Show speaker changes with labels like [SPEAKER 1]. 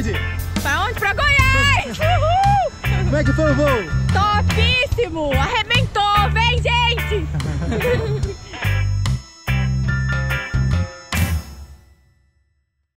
[SPEAKER 1] onde?
[SPEAKER 2] Pra onde? Pra Goiás! Uhul!
[SPEAKER 1] Como é que foi o voo?
[SPEAKER 2] Topíssimo! Arrebentou! Vem, gente!